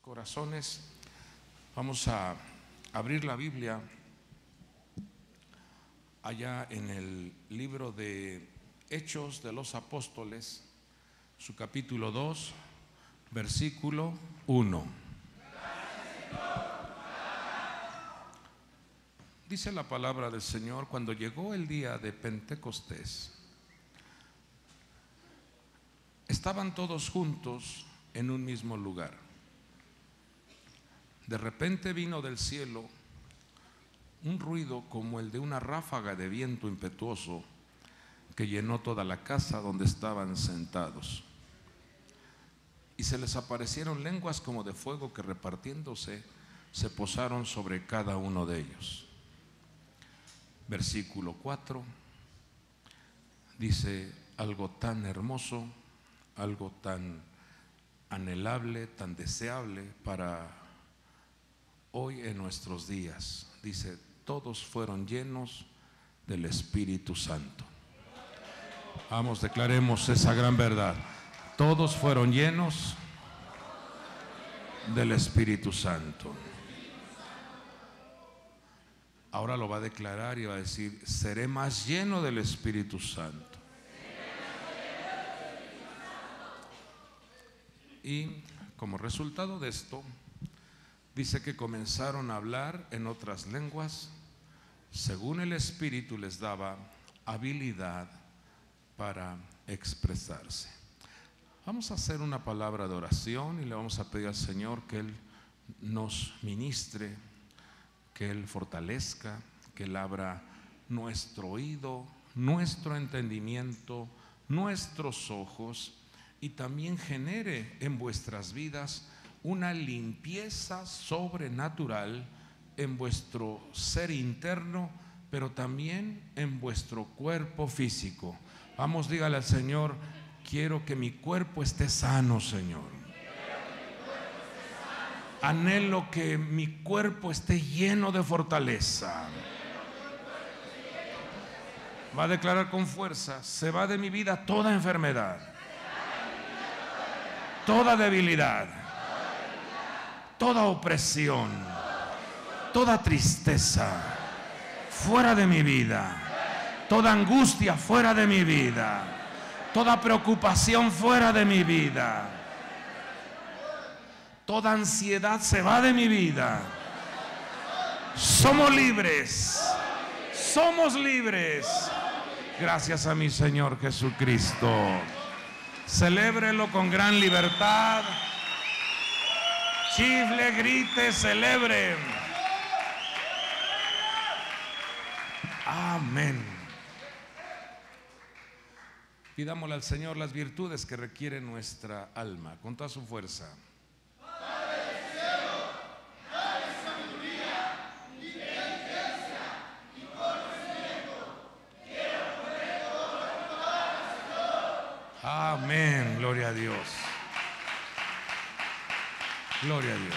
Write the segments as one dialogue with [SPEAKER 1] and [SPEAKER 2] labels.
[SPEAKER 1] corazones, vamos a abrir la Biblia allá en el libro de Hechos de los Apóstoles, su capítulo 2, versículo 1. Dice la palabra del Señor, cuando llegó el día de Pentecostés, estaban todos juntos en un mismo lugar. De repente vino del cielo un ruido como el de una ráfaga de viento impetuoso que llenó toda la casa donde estaban sentados. Y se les aparecieron lenguas como de fuego que repartiéndose se posaron sobre cada uno de ellos. Versículo 4 dice algo tan hermoso, algo tan anhelable, tan deseable para hoy en nuestros días. Dice, todos fueron llenos del Espíritu Santo. Vamos, declaremos esa gran verdad. Todos fueron llenos del Espíritu Santo. Ahora lo va a declarar y va a decir, seré más lleno del Espíritu Santo. Y como resultado de esto, dice que comenzaron a hablar en otras lenguas según el Espíritu les daba habilidad para expresarse. Vamos a hacer una palabra de oración y le vamos a pedir al Señor que Él nos ministre, que Él fortalezca, que Él abra nuestro oído, nuestro entendimiento, nuestros ojos y también genere en vuestras vidas una limpieza sobrenatural en vuestro ser interno, pero también en vuestro cuerpo físico. Vamos, dígale al Señor, quiero que mi cuerpo esté sano, Señor. Anhelo que mi cuerpo esté lleno de fortaleza. Va a declarar con fuerza, se va de mi vida toda enfermedad, toda debilidad, toda opresión, toda tristeza fuera de mi vida, toda angustia fuera de mi vida, toda preocupación fuera de mi vida, toda ansiedad se va de mi vida. Somos libres, somos libres. Gracias a mi Señor Jesucristo. Celébrelo con gran libertad. Chifle, grite, celebre. Amén. Pidámosle al Señor las virtudes que requiere nuestra alma, con toda su fuerza. Amén, gloria a Dios. Gloria a Dios.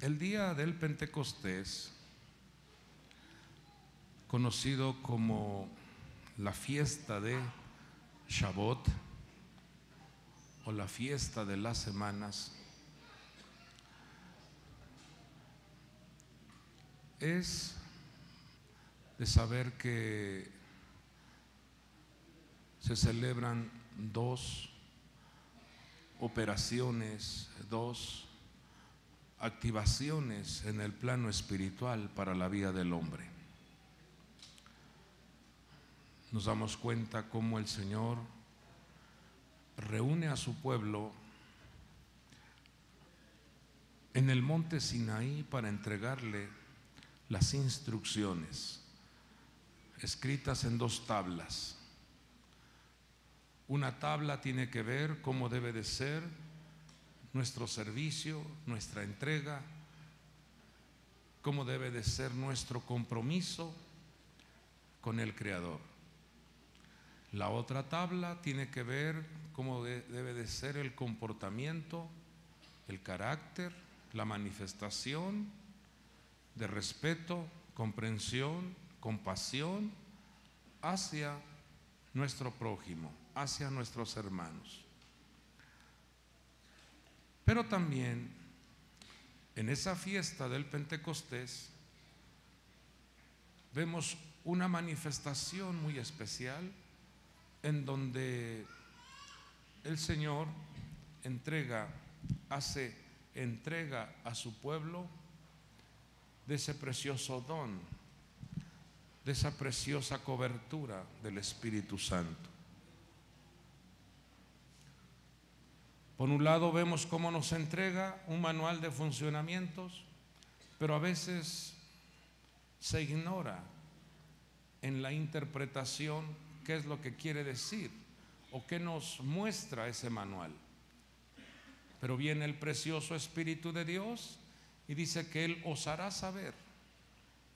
[SPEAKER 1] El día del Pentecostés, conocido como la fiesta de Shabbat o la fiesta de las semanas, es de saber que se celebran dos operaciones, dos activaciones en el plano espiritual para la vida del hombre. Nos damos cuenta cómo el Señor reúne a su pueblo en el monte Sinaí para entregarle las instrucciones escritas en dos tablas. Una tabla tiene que ver cómo debe de ser nuestro servicio, nuestra entrega, cómo debe de ser nuestro compromiso con el Creador. La otra tabla tiene que ver cómo debe de ser el comportamiento, el carácter, la manifestación de respeto, comprensión, compasión hacia nuestro prójimo, hacia nuestros hermanos. Pero también en esa fiesta del Pentecostés vemos una manifestación muy especial en donde el Señor entrega, hace entrega a su pueblo de ese precioso don, de esa preciosa cobertura del Espíritu Santo. Por un lado vemos cómo nos entrega un manual de funcionamientos, pero a veces se ignora en la interpretación qué es lo que quiere decir o qué nos muestra ese manual. Pero viene el precioso Espíritu de Dios y dice que Él os hará saber,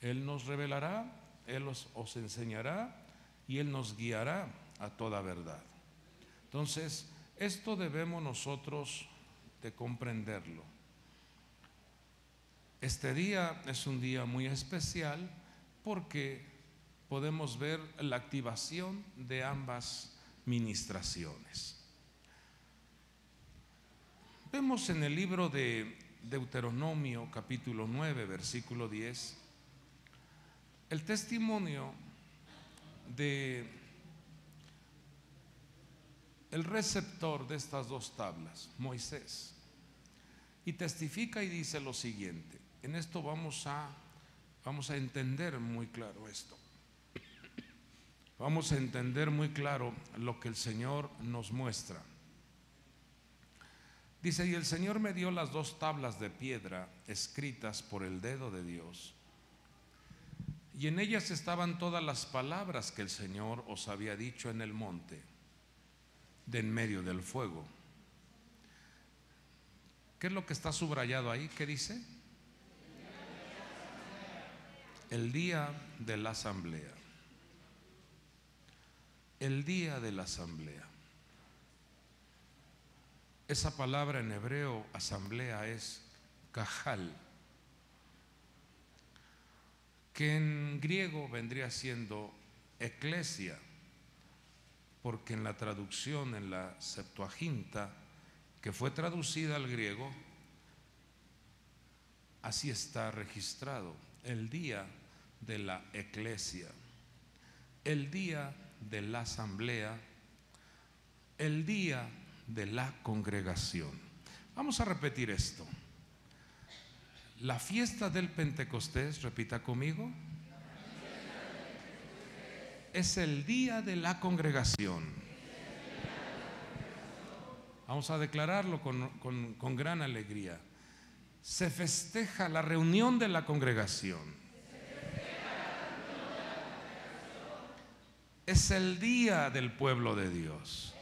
[SPEAKER 1] Él nos revelará, Él os, enseñará y Él nos guiará a toda verdad. Entonces, esto debemos nosotros de comprenderlo. Este día es un día muy especial porque podemos ver la activación de ambas ministraciones. Vemos en el libro de Deuteronomio capítulo 9 versículo 10 el testimonio de el receptor de estas dos tablas, Moisés. Y testifica y dice lo siguiente. En esto vamos a vamos a entender muy claro esto. Vamos a entender muy claro lo que el Señor nos muestra. Dice, y el Señor me dio las dos tablas de piedra escritas por el dedo de Dios. Y en ellas estaban todas las palabras que el Señor os había dicho en el monte, de en medio del fuego. ¿Qué es lo que está subrayado ahí? ¿Qué dice? El día de la asamblea. El día de la asamblea. Esa palabra en hebreo, asamblea, es cajal, que en griego vendría siendo eclesia, porque en la traducción, en la Septuaginta, que fue traducida al griego, así está registrado, el día de la eclesia, el día de la asamblea, el día de la congregación. Vamos a repetir esto. La fiesta del Pentecostés, repita conmigo, es el día de la congregación. Vamos a declararlo con, con, gran alegría. Se festeja la reunión de la congregación. Es el día del pueblo de Dios.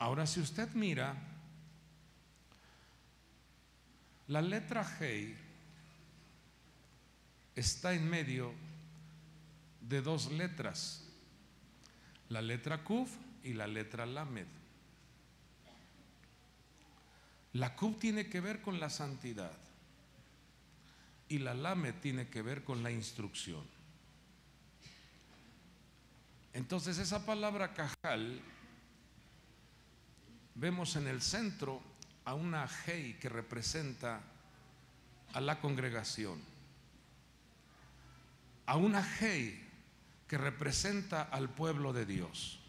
[SPEAKER 1] Ahora, si usted mira, la letra G está en medio de dos letras, la letra Kuf y la letra Lamed. La Kuf tiene que ver con la santidad y la Lamed tiene que ver con la instrucción. Entonces esa palabra cajal vemos en el centro a una Hei que representa a la congregación, a una Hei que representa al pueblo de Dios.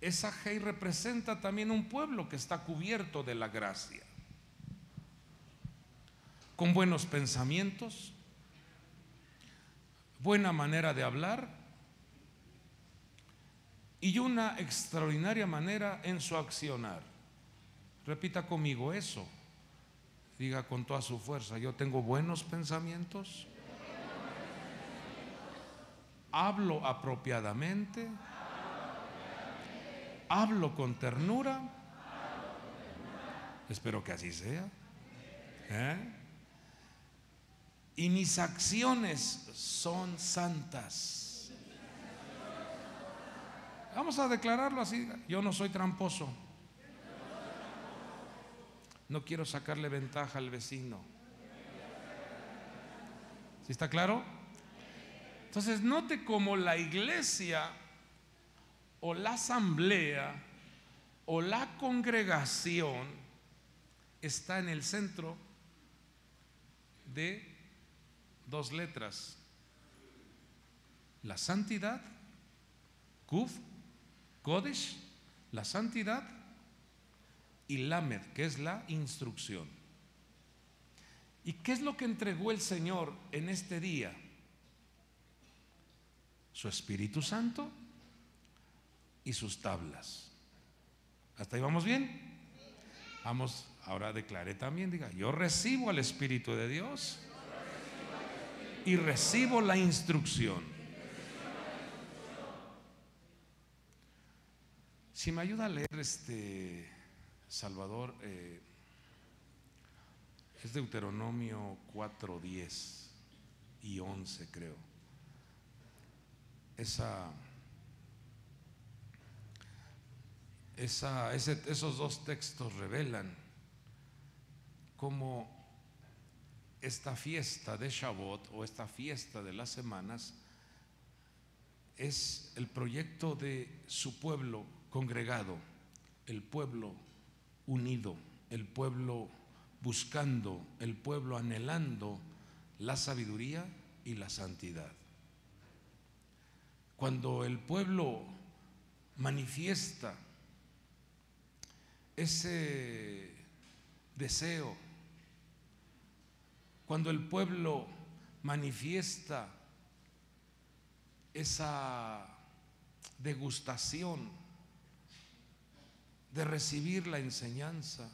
[SPEAKER 1] Esa Hei representa también un pueblo que está cubierto de la gracia, con buenos pensamientos, buena manera de hablar y una extraordinaria manera en su accionar. Repita conmigo eso. Diga con toda su fuerza, yo tengo buenos pensamientos. Hablo apropiadamente. Hablo con ternura. Espero que así sea. ¿Eh? Y mis acciones son santas. Vamos a declararlo así. Yo no soy tramposo. No quiero sacarle ventaja al vecino. ¿Sí está claro? Entonces, note cómo la iglesia o la asamblea o la congregación está en el centro de dos letras. La santidad, Kuf, Kodesh, la santidad, y Lamed, que es la instrucción. ¿Y qué es lo que entregó el Señor en este día? Su Espíritu Santo y sus tablas. ¿Hasta ahí vamos bien? Vamos, ahora declaré también, diga, yo recibo al Espíritu de Dios y recibo la instrucción. Si me ayuda a leer este Salvador, eh, es Deuteronomio 4, 10 y 11 creo. Esa, esa, esos dos textos revelan cómo esta fiesta de Shabbat o esta fiesta de las semanas es el proyecto de su pueblo congregado, el pueblo unido, el pueblo buscando, el pueblo anhelando la sabiduría y la santidad. Cuando el pueblo manifiesta ese deseo, cuando el pueblo manifiesta esa degustación de recibir la enseñanza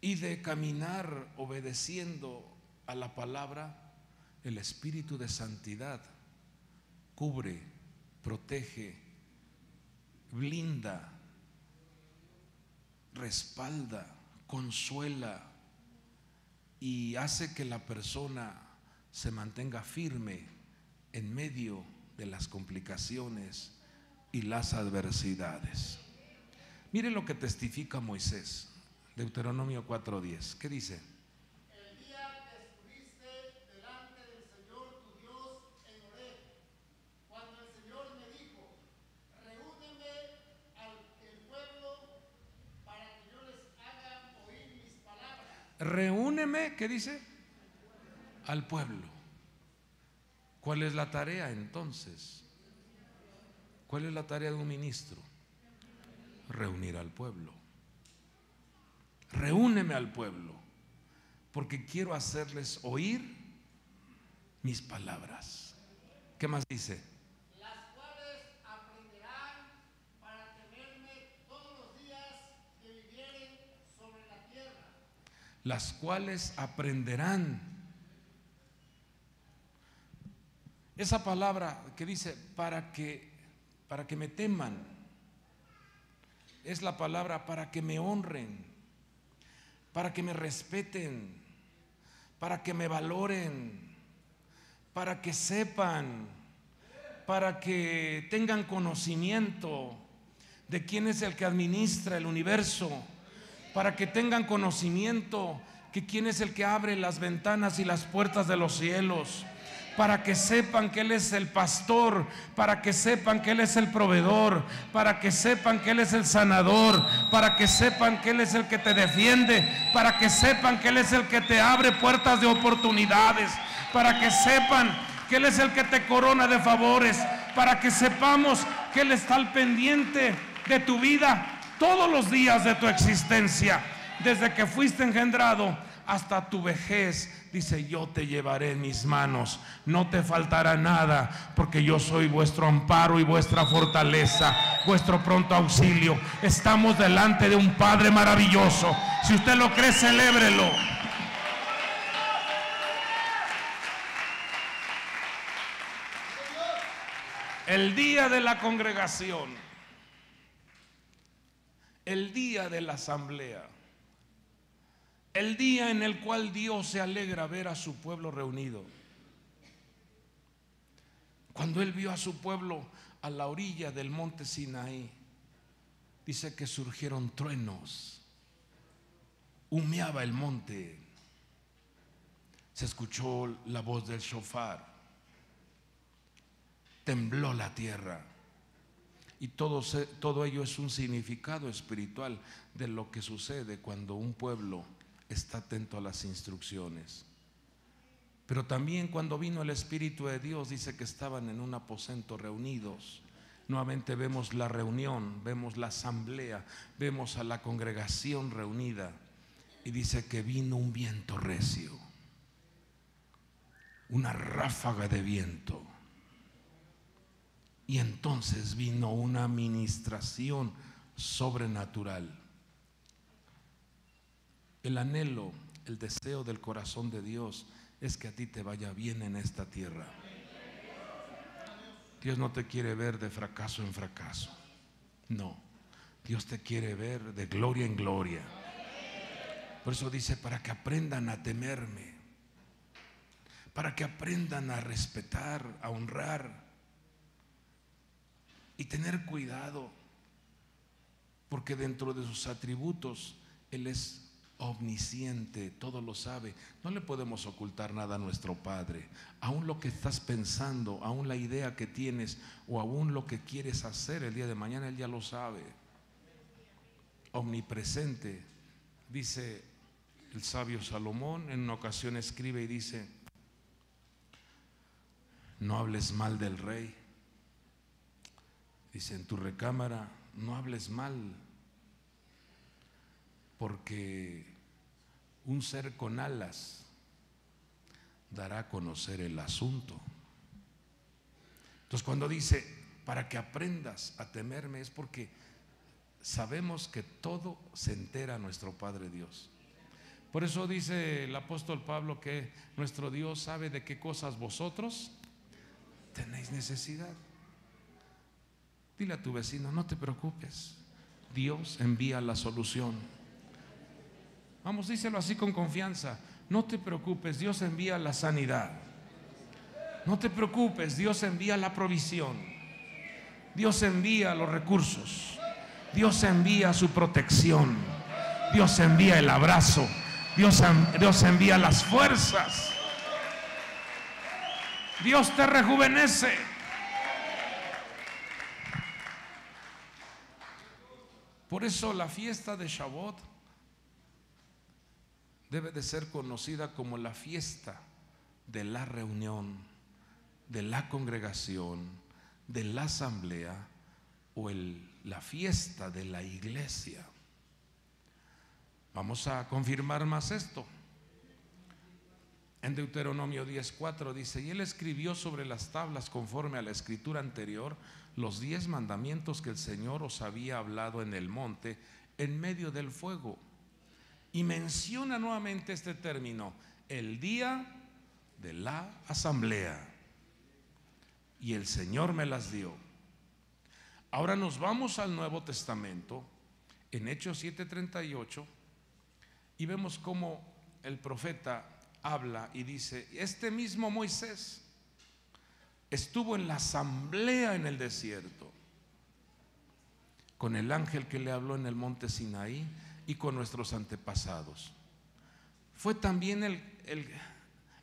[SPEAKER 1] y de caminar obedeciendo a la palabra, el Espíritu de Santidad cubre, protege, blinda, respalda, consuela, y hace que la persona se mantenga firme en medio de las complicaciones y las adversidades. Mire lo que testifica Moisés, Deuteronomio 4:10. ¿Qué dice?
[SPEAKER 2] El día que estuviste delante del Señor tu Dios en Oreb, cuando el Señor me dijo, reúneme al el pueblo para que yo les haga oír mis palabras.
[SPEAKER 1] Reúneme, ¿qué dice? Al pueblo. ¿Cuál es la tarea entonces? ¿Cuál es la tarea de un ministro? Reunir al pueblo. Reúneme al pueblo, porque quiero hacerles oír mis palabras. ¿Qué más dice?
[SPEAKER 2] las cuales aprenderán para temerme todos los días que vivieren sobre la tierra.
[SPEAKER 1] las cuales aprenderán. Esa palabra que dice para que para que me teman es la palabra para que me honren, para que me respeten, para que me valoren, para que sepan, para que tengan conocimiento de quién es el que administra el universo, para que tengan conocimiento que quién es el que abre las ventanas y las puertas de los cielos, para que sepan que Él es el pastor, para que sepan que Él es el proveedor, para que sepan que Él es el sanador, para que sepan que Él es el que te defiende, para que sepan que Él es el que te abre puertas de oportunidades, para que sepan que Él es el que te corona de favores, para que sepamos que Él está al pendiente de tu vida todos los días de tu existencia, desde que fuiste engendrado hasta tu vejez. Dice, yo te llevaré en mis manos, no te faltará nada, porque yo soy vuestro amparo y vuestra fortaleza, vuestro pronto auxilio. Estamos delante de un Padre maravilloso. Si usted lo cree, celébrelo. El día de la congregación, el día de la asamblea, el día en el cual Dios se alegra ver a su pueblo reunido. Cuando Él vio a su pueblo a la orilla del monte Sinaí, dice que surgieron truenos, humeaba el monte, Se escuchó la voz del shofar. Tembló la tierra. Y todo, todo ello es un significado espiritual de lo que sucede cuando un pueblo está atento a las instrucciones. Pero también cuando vino el Espíritu de Dios dice que estaban en un aposento reunidos. Nuevamente vemos la reunión, vemos la asamblea, vemos a la congregación reunida y dice que vino un viento recio, una ráfaga de viento. Y entonces vino una administración sobrenatural. El anhelo, el deseo del corazón de Dios es que a ti te vaya bien en esta tierra. Dios no te quiere ver de fracaso en fracaso. No. Dios te quiere ver de gloria en gloria. Por eso dice, para que aprendan a temerme, para que aprendan a respetar, a honrar y tener cuidado, porque dentro de sus atributos Él es omnisciente, todo lo sabe. No le podemos ocultar nada a nuestro Padre. Aún lo que estás pensando, aún la idea que tienes o aún lo que quieres hacer el día de mañana, Él ya lo sabe. Omnipresente, dice el sabio Salomón, en una ocasión escribe y dice, no hables mal del rey. Dice, en tu recámara, no hables mal, porque un ser con alas dará a conocer el asunto. Entonces cuando dice, para que aprendas a temerme, es porque sabemos que todo se entera nuestro Padre Dios. Por eso dice el apóstol Pablo que nuestro Dios sabe de qué cosas vosotros tenéis necesidad. Dile a tu vecino, no te preocupes, Dios envía la solución. Vamos, díselo así con confianza. No te preocupes, Dios envía la sanidad. No te preocupes, Dios envía la provisión. Dios envía los recursos. Dios envía su protección. Dios envía el abrazo. Dios, Dios envía las fuerzas. Dios te rejuvenece. Por eso la fiesta de Shabbat debe de ser conocida como la fiesta de la reunión, de la congregación, de la asamblea o el, la fiesta de la iglesia. Vamos a confirmar más esto. En Deuteronomio 10:4 dice, y él escribió sobre las tablas conforme a la escritura anterior los diez mandamientos que el Señor os había hablado en el monte en medio del fuego y menciona nuevamente este término, el día de la asamblea. Y el Señor me las dio. Ahora nos vamos al Nuevo Testamento, en Hechos 7:38, y vemos cómo el profeta habla y dice, este mismo Moisés estuvo en la asamblea en el desierto, con el ángel que le habló en el monte Sinaí y con nuestros antepasados. Fue también el,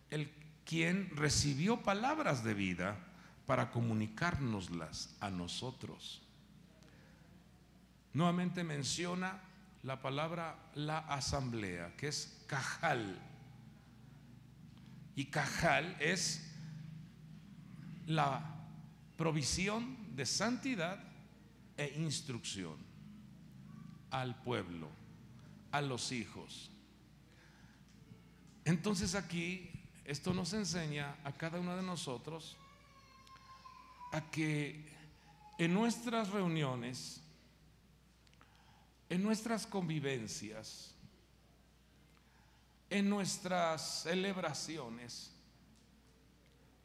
[SPEAKER 1] el, quien recibió palabras de vida para comunicárnoslas a nosotros. Nuevamente menciona la palabra la asamblea, que es cajal. Y cajal es la provisión de santidad e instrucción al pueblo a los hijos. Entonces aquí esto nos enseña a cada uno de nosotros a que en nuestras reuniones, en nuestras convivencias, en nuestras celebraciones,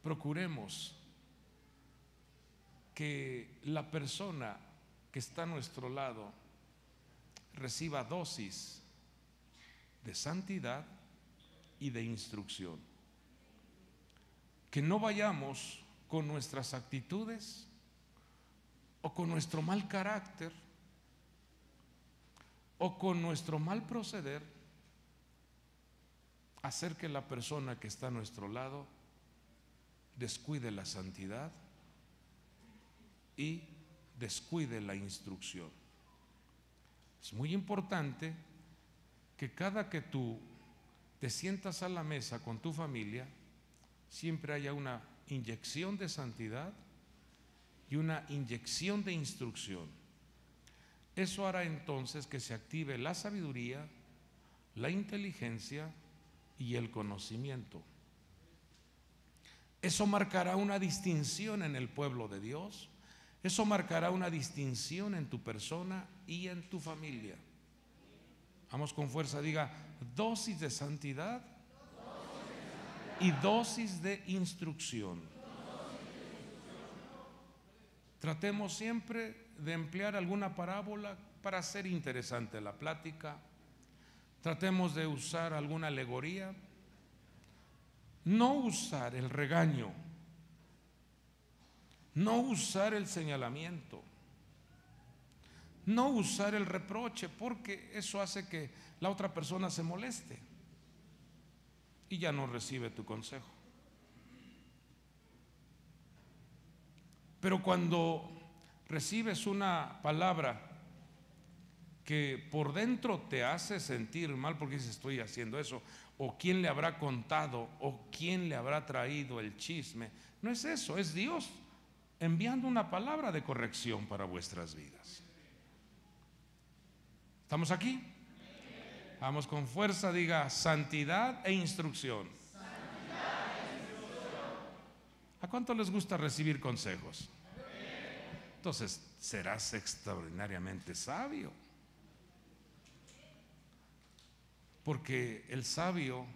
[SPEAKER 1] procuremos que la persona que está a nuestro lado reciba dosis de santidad y de instrucción. Que no vayamos con nuestras actitudes o con nuestro mal carácter o con nuestro mal proceder hacer que la persona que está a nuestro lado descuide la santidad y descuide la instrucción. Es muy importante que cada que tú te sientas a la mesa con tu familia, siempre haya una inyección de santidad y una inyección de instrucción. Eso hará entonces que se active la sabiduría, la inteligencia y el conocimiento. Eso marcará una distinción en el pueblo de Dios. Eso marcará una distinción en tu persona y en tu familia. Vamos con fuerza, diga, dosis de santidad y dosis de instrucción. Tratemos siempre de emplear alguna parábola para hacer interesante la plática. Tratemos de usar alguna alegoría. No usar el regaño. No usar el señalamiento. No usar el reproche porque eso hace que la otra persona se moleste y ya no recibe tu consejo. Pero cuando recibes una palabra que por dentro te hace sentir mal porque dices estoy haciendo eso, o quién le habrá contado, o quién le habrá traído el chisme, no es eso, es Dios enviando una palabra de corrección para vuestras vidas. ¿Estamos aquí? Vamos con fuerza, diga santidad e instrucción. ¿A cuánto les gusta recibir consejos? Entonces serás extraordinariamente sabio. Porque el sabio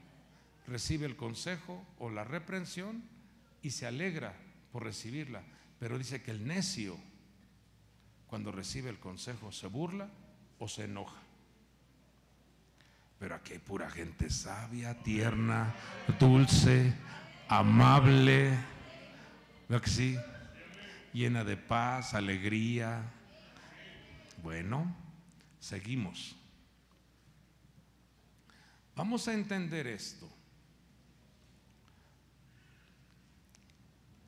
[SPEAKER 1] recibe el consejo o la reprensión y se alegra por recibirla. Pero dice que el necio, cuando recibe el consejo, se burla o se enoja. Pero aquí hay pura gente sabia, tierna, dulce, amable. ¿Verdad que sí? llena de paz, alegría. Bueno, seguimos. Vamos a entender esto.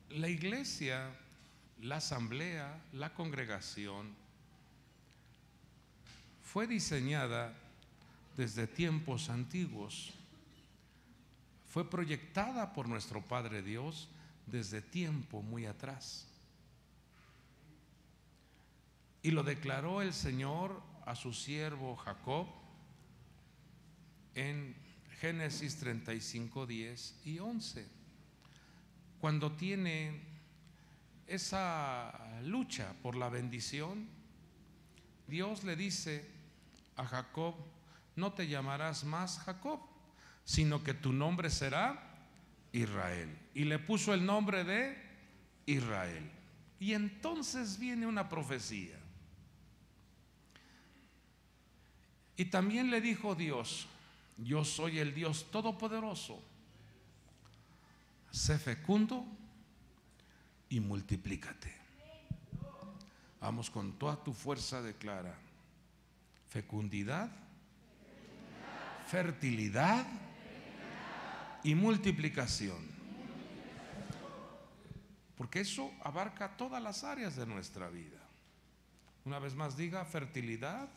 [SPEAKER 1] La iglesia, la asamblea, la congregación fue diseñada desde tiempos antiguos. Fue proyectada por nuestro Padre Dios desde tiempo muy atrás. Y lo declaró el Señor a su siervo Jacob en Génesis 35, 10 y 11. Cuando tiene esa lucha por la bendición, Dios le dice a Jacob, no te llamarás más Jacob, sino que tu nombre será Israel. Y le puso el nombre de Israel. Y entonces viene una profecía. Y también le dijo Dios, yo soy el Dios Todopoderoso, sé fecundo y multiplícate. Vamos con toda tu fuerza, declara, fecundidad, fertilidad y multiplicación. Porque eso abarca todas las áreas de nuestra vida. Una vez más diga fertilidad,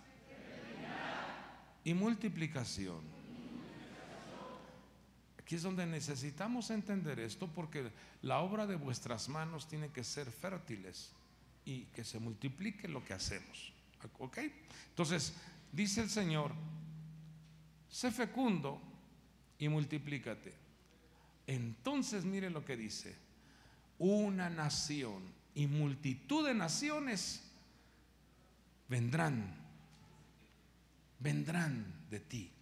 [SPEAKER 1] y multiplicación. Aquí es donde necesitamos entender esto porque la obra de vuestras manos tiene que ser fértiles y que se multiplique lo que hacemos. ¿Ok? Entonces, dice el Señor, sé fecundo y multiplícate. Entonces, mire lo que dice, una nación y multitud de naciones vendrán vendrán de ti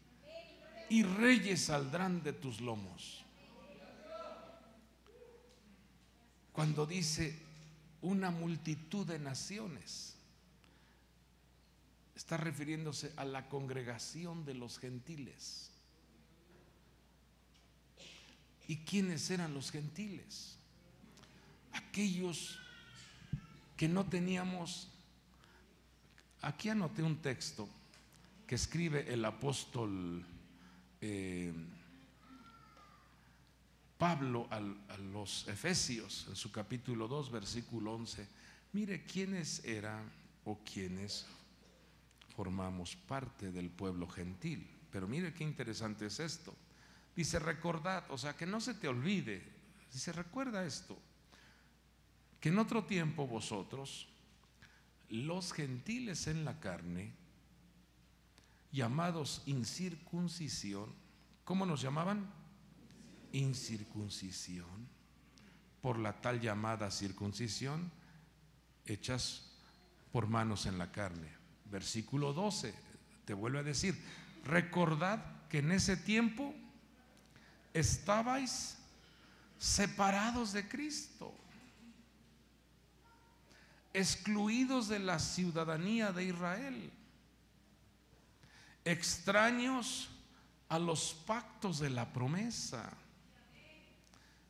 [SPEAKER 1] y reyes saldrán de tus lomos. Cuando dice una multitud de naciones, está refiriéndose a la congregación de los gentiles. ¿Y quiénes eran los gentiles? Aquellos que no teníamos... Aquí anoté un texto que escribe el apóstol eh, Pablo a los Efesios, en su capítulo 2, versículo 11, mire quiénes eran o quiénes formamos parte del pueblo gentil. Pero mire qué interesante es esto. Dice, recordad, o sea, que no se te olvide. Dice, recuerda esto, que en otro tiempo vosotros, los gentiles en la carne, llamados incircuncisión, ¿cómo nos llamaban? Incircuncisión, por la tal llamada circuncisión, hechas por manos en la carne. Versículo 12, te vuelve a decir, recordad que en ese tiempo estabais separados de Cristo, excluidos de la ciudadanía de Israel, extraños a los pactos de la promesa,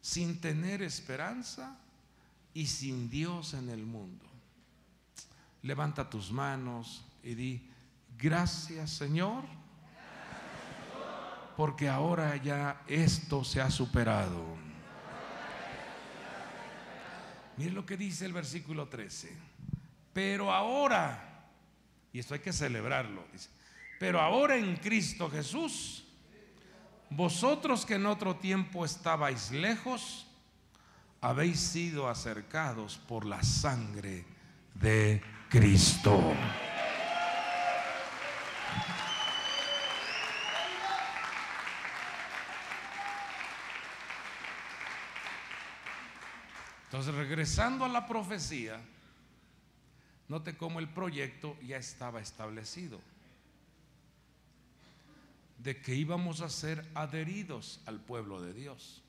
[SPEAKER 1] sin tener esperanza y sin Dios en el mundo. Levanta tus manos y di, gracias Señor porque ahora ya esto se ha superado. Mire lo que dice el versículo 13. Pero ahora, y esto hay que celebrarlo, dice, pero ahora en Cristo Jesús, vosotros que en otro tiempo estabais lejos, habéis sido acercados por la sangre de Cristo. Entonces, regresando a la profecía, note cómo el proyecto ya estaba establecido de que íbamos a ser adheridos al pueblo de Dios,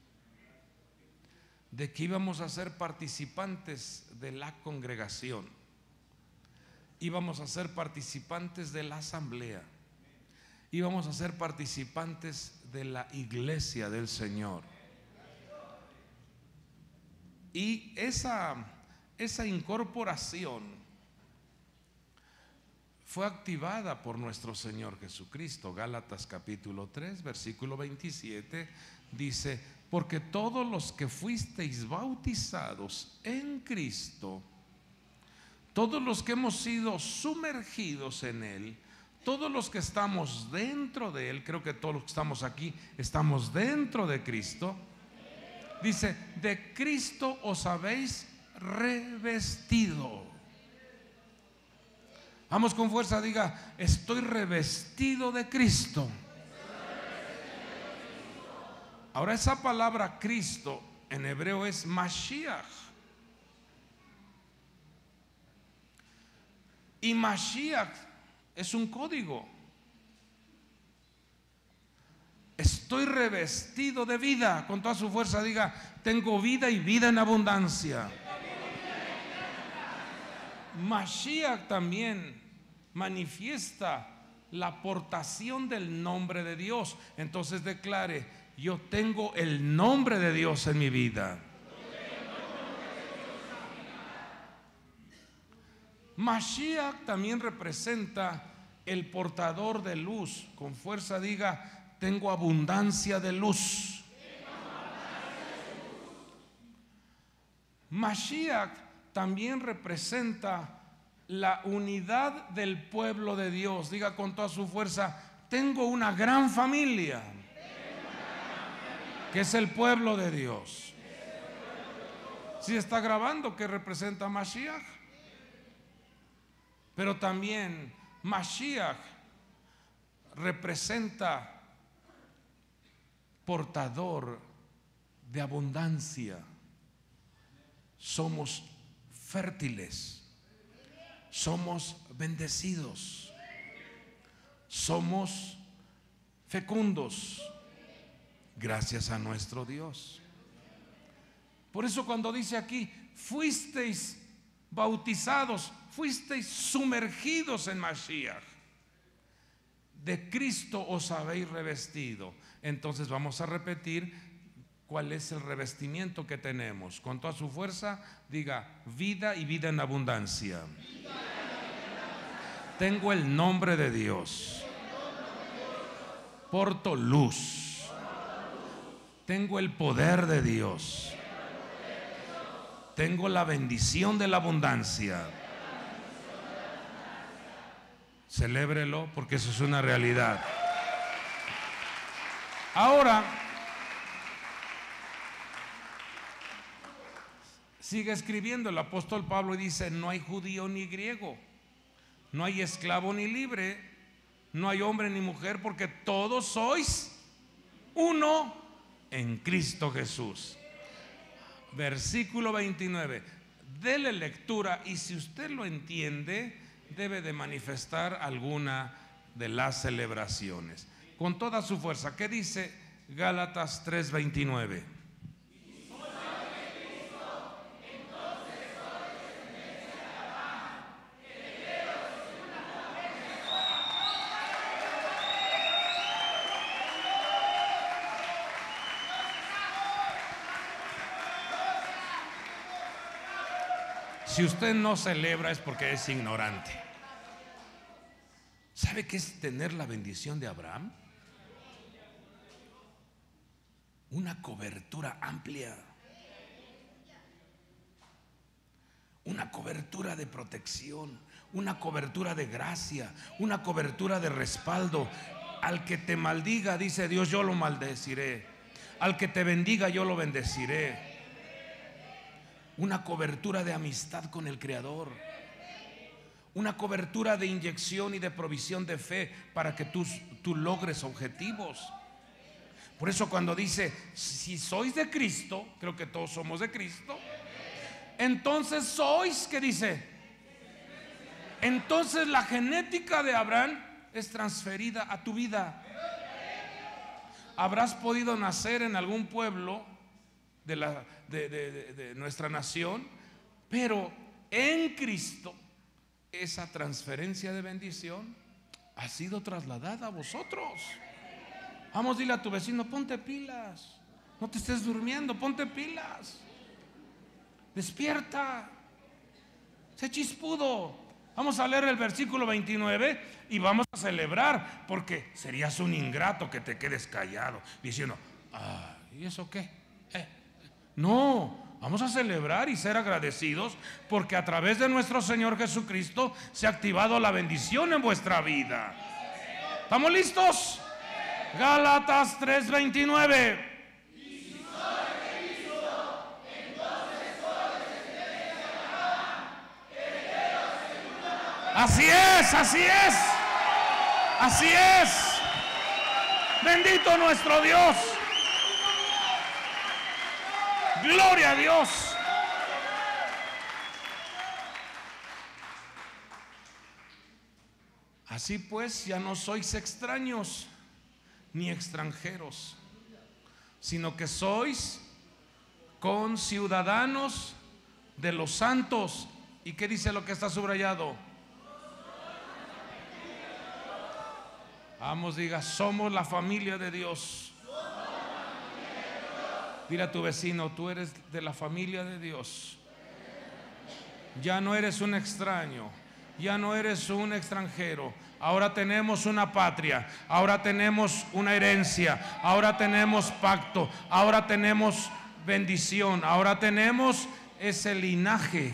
[SPEAKER 1] de que íbamos a ser participantes de la congregación, íbamos a ser participantes de la asamblea, íbamos a ser participantes de la iglesia del Señor. Y esa, esa incorporación fue activada por nuestro Señor Jesucristo. Gálatas capítulo 3, versículo 27 dice, porque todos los que fuisteis bautizados en Cristo, todos los que hemos sido sumergidos en Él, todos los que estamos dentro de Él, creo que todos los que estamos aquí estamos dentro de Cristo, Dice, de Cristo os habéis revestido. Vamos con fuerza, diga, estoy revestido de Cristo. Ahora esa palabra Cristo en hebreo es Mashiach. Y Mashiach es un código. Estoy revestido de vida. Con toda su fuerza diga, tengo vida y vida en abundancia. Mashiach también manifiesta la aportación del nombre de Dios. Entonces declare, yo tengo el nombre de Dios en mi vida. Mashiach también representa el portador de luz. Con fuerza diga, tengo abundancia de luz. Mashiach también representa la unidad del pueblo de Dios. Diga con toda su fuerza, tengo una gran familia, que es el pueblo de Dios. Si está grabando, que representa Mashiach? Pero también Mashiach representa portador de abundancia. Somos fértiles. Somos bendecidos. Somos fecundos. Gracias a nuestro Dios. Por eso cuando dice aquí, fuisteis bautizados, fuisteis sumergidos en Mashiach. De Cristo os habéis revestido. Entonces vamos a repetir cuál es el revestimiento que tenemos. Con toda su fuerza, diga vida y vida en abundancia. Tengo el nombre de Dios. Porto luz. Tengo el poder de Dios. Tengo la bendición de la abundancia. Celébrelo porque eso es una realidad. Ahora, sigue escribiendo el apóstol Pablo y dice, no hay judío ni griego, no hay esclavo ni libre, no hay hombre ni mujer, porque todos sois uno en Cristo Jesús. Versículo 29. Dele lectura y si usted lo entiende, debe de manifestar alguna de las celebraciones. Con toda su fuerza. ¿Qué dice Gálatas 3:29? Si usted no celebra es porque es ignorante. ¿Sabe qué es tener la bendición de Abraham? Una cobertura amplia. Una cobertura de protección, una cobertura de gracia, una cobertura de respaldo. Al que te maldiga, dice Dios, yo lo maldeciré. Al que te bendiga, yo lo bendeciré una cobertura de amistad con el Creador, una cobertura de inyección y de provisión de fe para que tú, logres objetivos. Por eso cuando dice, si sois de Cristo, creo que todos somos de Cristo, entonces sois, ¿qué dice? Entonces la genética de Abraham es transferida a tu vida. Habrás podido nacer en algún pueblo de, la, de, nuestra nación, pero en Cristo esa transferencia de bendición ha sido trasladada a vosotros. Vamos, dile a tu vecino, ponte pilas. No te estés durmiendo, ponte pilas. Despierta. Sé chispudo. Vamos a leer el versículo 29 y vamos a celebrar, porque serías un ingrato que te quedes callado diciendo, ah, ¿y eso qué? No, vamos a celebrar y ser agradecidos porque a través de nuestro Señor Jesucristo se ha activado la bendición en vuestra vida. ¿Estamos listos? Gálatas 3:29. Así es, así es. Así es. Bendito nuestro Dios. Gloria a Dios. Así pues, ya no sois extraños ni extranjeros, sino que sois conciudadanos de los santos. ¿Y qué dice lo que está subrayado? Vamos, diga, somos la familia de Dios. Dile a tu vecino, tú eres de la familia de Dios. Ya no eres un extraño, ya no eres un extranjero. Ahora tenemos una patria, ahora tenemos una herencia, ahora tenemos pacto, ahora tenemos bendición, ahora tenemos ese linaje.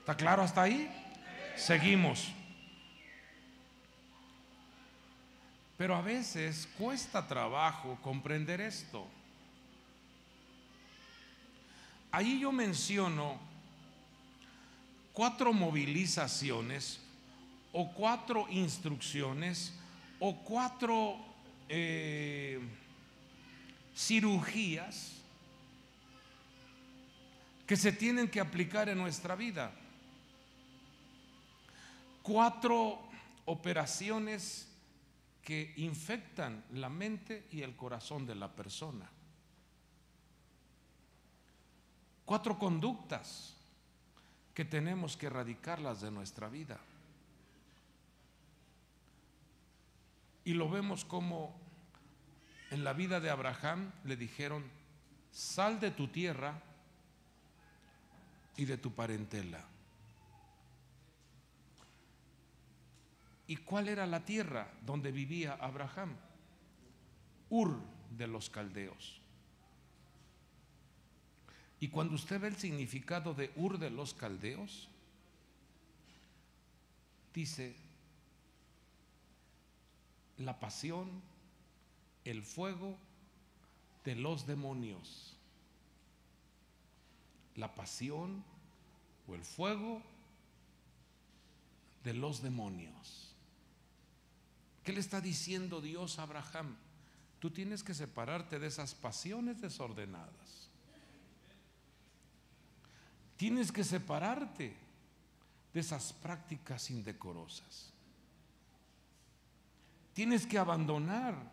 [SPEAKER 1] ¿Está claro hasta ahí? Seguimos. Pero a veces cuesta trabajo comprender esto. Ahí yo menciono cuatro movilizaciones o cuatro instrucciones o cuatro eh, cirugías que se tienen que aplicar en nuestra vida. Cuatro operaciones que infectan la mente y el corazón de la persona. Cuatro conductas que tenemos que erradicarlas de nuestra vida. Y lo vemos como en la vida de Abraham le dijeron, sal de tu tierra y de tu parentela. ¿Y cuál era la tierra donde vivía Abraham? Ur de los caldeos. Y cuando usted ve el significado de Ur de los caldeos, dice la pasión, el fuego de los demonios. La pasión o el fuego de los demonios. ¿Qué le está diciendo Dios a Abraham? Tú tienes que separarte de esas pasiones desordenadas. Tienes que separarte de esas prácticas indecorosas. Tienes que abandonar.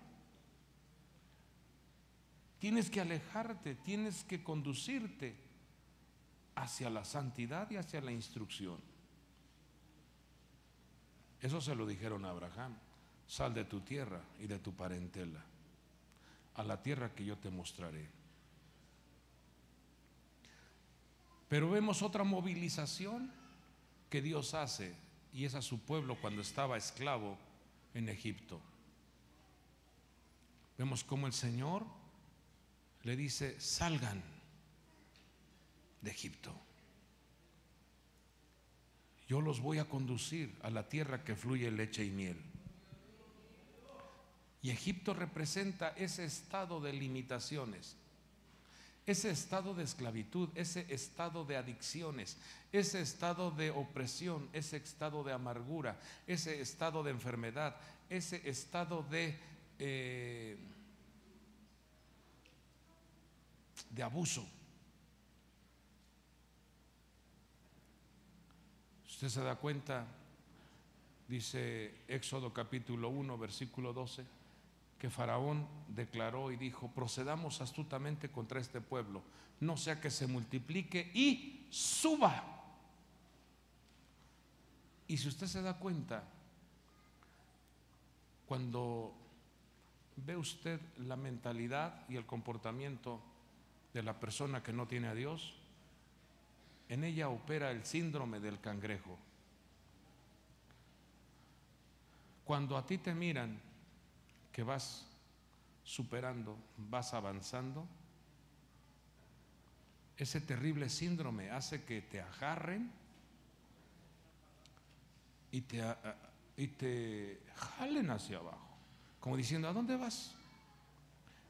[SPEAKER 1] Tienes que alejarte, tienes que conducirte hacia la santidad y hacia la instrucción. Eso se lo dijeron a Abraham. Sal de tu tierra y de tu parentela a la tierra que yo te mostraré. Pero vemos otra movilización que Dios hace y es a su pueblo cuando estaba esclavo en Egipto. Vemos cómo el Señor le dice, salgan de Egipto. Yo los voy a conducir a la tierra que fluye leche y miel. Y Egipto representa ese estado de limitaciones, ese estado de esclavitud, ese estado de adicciones, ese estado de opresión, ese estado de amargura, ese estado de enfermedad, ese estado de, eh, de abuso. Usted se da cuenta, dice Éxodo capítulo 1, versículo 12 que Faraón declaró y dijo, procedamos astutamente contra este pueblo, no sea que se multiplique y suba. Y si usted se da cuenta, cuando ve usted la mentalidad y el comportamiento de la persona que no tiene a Dios, en ella opera el síndrome del cangrejo. Cuando a ti te miran que vas superando, vas avanzando, ese terrible síndrome hace que te agarren y te, y te jalen hacia abajo, como diciendo, ¿a dónde vas?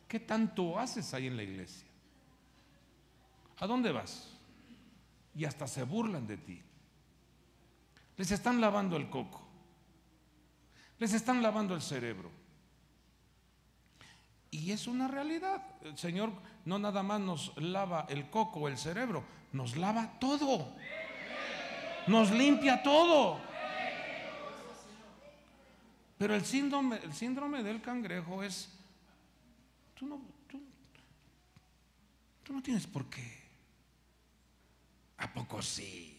[SPEAKER 1] ¿Qué tanto haces ahí en la iglesia? ¿A dónde vas? Y hasta se burlan de ti. Les están lavando el coco. Les están lavando el cerebro. Y es una realidad. El Señor no nada más nos lava el coco o el cerebro, nos lava todo. Nos limpia todo. Pero el síndrome, el síndrome del cangrejo es, tú no, tú, tú no tienes por qué. ¿A poco sí?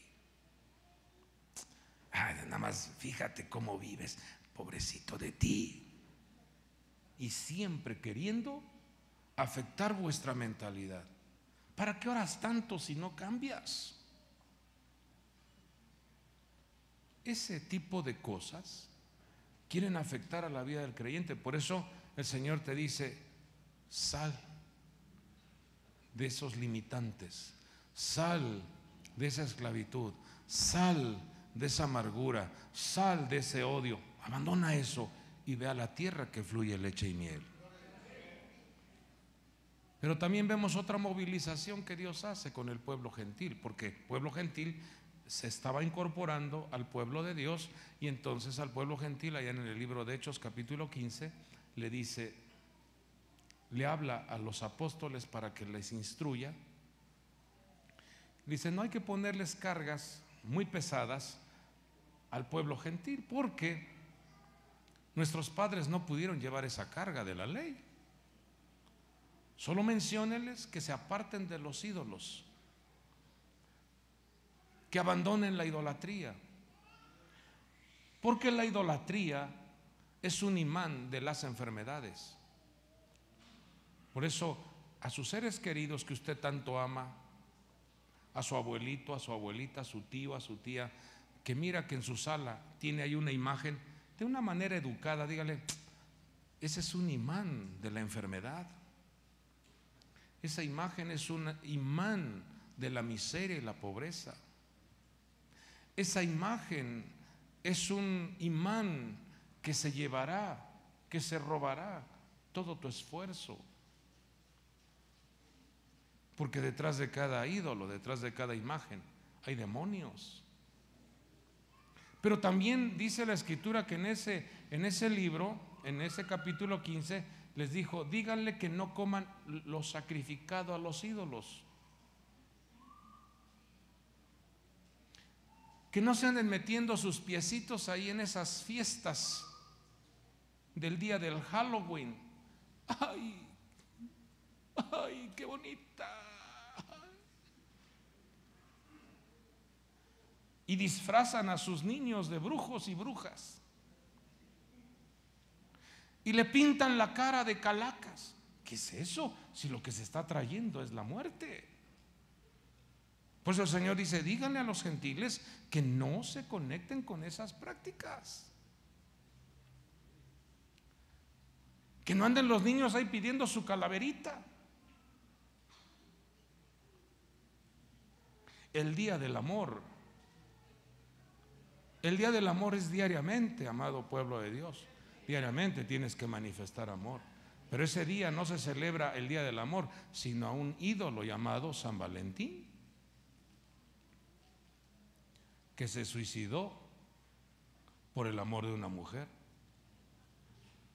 [SPEAKER 1] Nada más fíjate cómo vives, pobrecito de ti y siempre queriendo afectar vuestra mentalidad. ¿Para qué oras tanto si no cambias? Ese tipo de cosas quieren afectar a la vida del creyente. Por eso el Señor te dice, sal de esos limitantes, sal de esa esclavitud, sal de esa amargura, sal de ese odio, abandona eso y ve a la tierra que fluye leche y miel. Pero también vemos otra movilización que Dios hace con el pueblo gentil, porque el pueblo gentil se estaba incorporando al pueblo de Dios y entonces al pueblo gentil, allá en el libro de Hechos capítulo 15, le dice, le habla a los apóstoles para que les instruya. Dice, no hay que ponerles cargas muy pesadas al pueblo gentil, porque Nuestros padres no pudieron llevar esa carga de la ley. Solo menciónenles que se aparten de los ídolos, que abandonen la idolatría. Porque la idolatría es un imán de las enfermedades. Por eso, a sus seres queridos que usted tanto ama, a su abuelito, a su abuelita, a su tío, a su tía, que mira que en su sala tiene ahí una imagen, de una manera educada, dígale, ese es un imán de la enfermedad. Esa imagen es un imán de la miseria y la pobreza. Esa imagen es un imán que se llevará, que se robará todo tu esfuerzo. Porque detrás de cada ídolo, detrás de cada imagen, hay demonios. Pero también dice la escritura que en ese, en ese libro, en ese capítulo 15, les dijo, díganle que no coman lo sacrificado a los ídolos. Que no se anden metiendo sus piecitos ahí en esas fiestas del día del Halloween. ¡Ay! ¡Ay, qué bonita! Y disfrazan a sus niños de brujos y brujas. Y le pintan la cara de calacas. ¿Qué es eso? Si lo que se está trayendo es la muerte. Pues el Señor dice, díganle a los gentiles que no se conecten con esas prácticas. Que no anden los niños ahí pidiendo su calaverita. El día del amor. El día del amor es diariamente, amado pueblo de Dios. Diariamente tienes que manifestar amor. Pero ese día no se celebra el día del amor, sino a un ídolo llamado San Valentín. que se suicidó por el amor de una mujer.